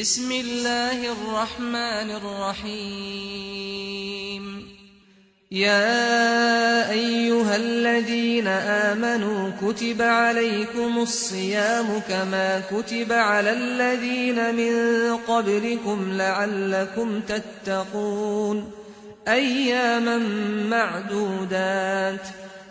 بسم الله الرحمن الرحيم. يا أيها الذين آمنوا كتب عليكم الصيام كما كتب على الذين من قبلكم لعلكم تتقون. أياما معدودات.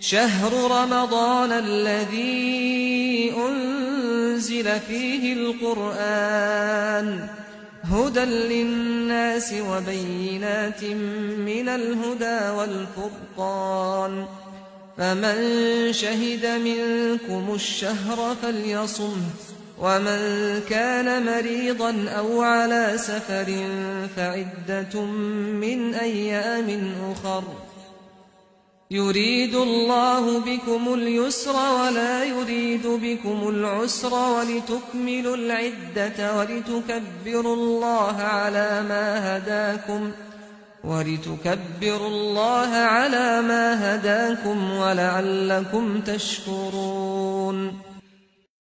شهر رمضان الذي أنزل فيه القرآن هدى للناس وبينات من الهدى والفرقان فمن شهد منكم الشهر فليصمه ومن كان مريضا أو على سفر فعدة من أيام أخر يريد الله بكم اليسر ولا يريد بكم العسر ولتكملوا العدة ولتكبروا الله على ما هداكم ولتكبروا الله على ما هداكم ولعلكم تشكرون